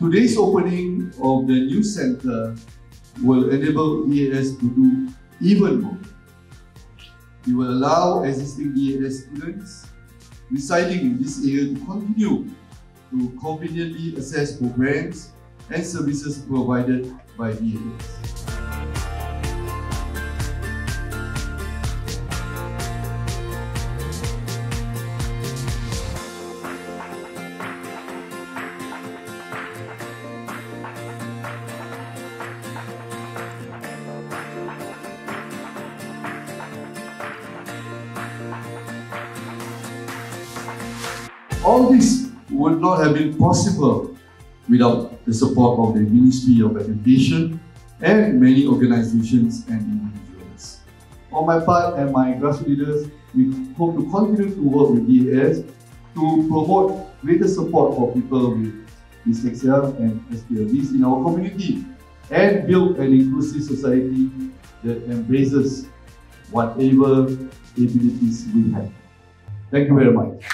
Today's opening of the new center will enable DAS to do even more. It will allow existing DAS students residing in this area to continue to conveniently access programs and services provided by DAS. All this would not have been possible without the support of the Ministry of Education and many organizations and individuals. On my part and my grassroots leaders, we hope to continue to work with DAS to promote greater support for people with dyslexia and SPLDs in our community and build an inclusive society that embraces whatever abilities we have. Thank you very much.